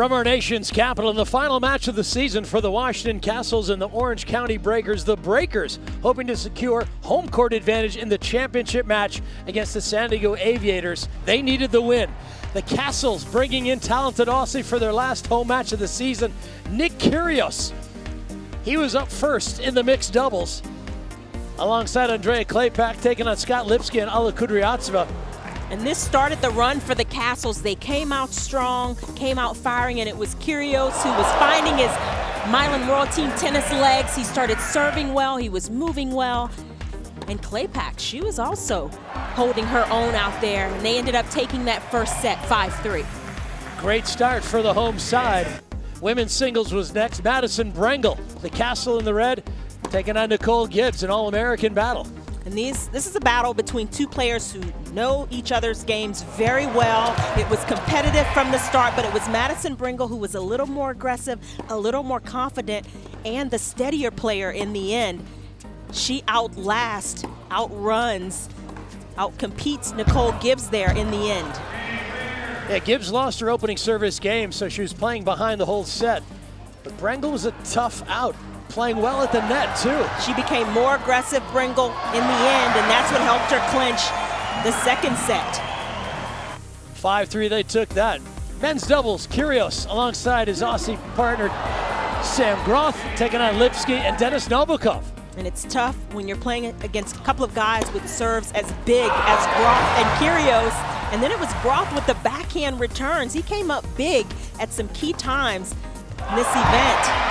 From our nation's capital, in the final match of the season for the Washington Kastles and the Orange County Breakers, the Breakers hoping to secure home court advantage in the championship match against the San Diego Aviators. They needed the win. The Kastles bringing in talented Aussie for their last home match of the season, Nick Kyrgios. He was up first in the mixed doubles alongside Andreja Klepac taking on Scott Lipsky and Alla Kudryavtseva. And this started the run for the Kastles. They came out strong, came out firing, and it was Kyrgios who was finding his Mylan World Team tennis legs. He started serving well, he was moving well. And Klepac, she was also holding her own out there, and they ended up taking that first set 5-3. Great start for the home side. Women's singles was next. Madison Brengle, the Kastle in the red, taking on Nicole Gibbs, an All-American battle. And these, this is a battle between two players who know each other's games very well. It was competitive from the start, but it was Madison Brengle who was a little more aggressive, a little more confident, and the steadier player in the end. She outlasts, outruns, outcompetes Nicole Gibbs there in the end. Yeah, Gibbs lost her opening service game, so she was playing behind the whole set. But Brengle was a tough out playing well at the net, too. She became more aggressive, Brengle, in the end, and that's what helped her clinch the second set. 5-3, they took that. Men's doubles, Kyrgios alongside his Aussie partner, Sam Groth, taking on Lipsky and Dennis Novikov. And it's tough when you're playing against a couple of guys with serves as big as Groth and Kyrgios. And then it was Groth with the backhand returns. He came up big at some key times in this event.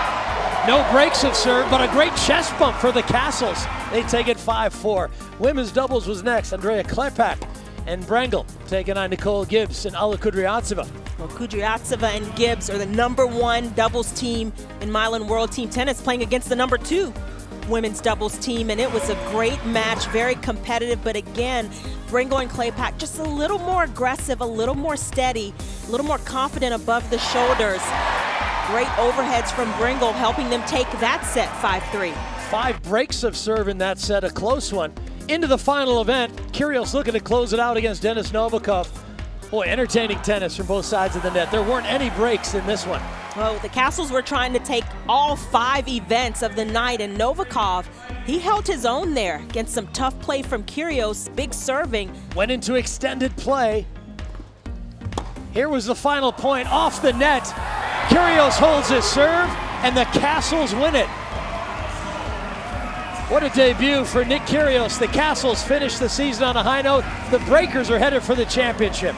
No breaks of serve, but a great chest bump for the Kastles. They take it 5-4. Women's doubles was next. Andreja Klepac and Brengle taking on Nicole Gibbs and Alla Kudryavtseva. Well, Kudryavtseva and Gibbs are the number one doubles team in Mylan World Team Tennis playing against the number two women's doubles team, and it was a great match, very competitive, but again, Brengle and Klepac just a little more aggressive, a little more steady, a little more confident above the shoulders. Great overheads from Brengle, helping them take that set 5-3. Five breaks of serve in that set, a close one. Into the final event, Kyrgios looking to close it out against Dennis Novikov. Boy, entertaining tennis from both sides of the net. There weren't any breaks in this one. Well, the Kastles were trying to take all five events of the night, and Novikov, he held his own there against some tough play from Kyrgios, big serving. Went into extended play. Here was the final point off the net. Kyrgios holds his serve, and the Kastles win it. What a debut for Nick Kyrgios. The Kastles finish the season on a high note. The Breakers are headed for the championship.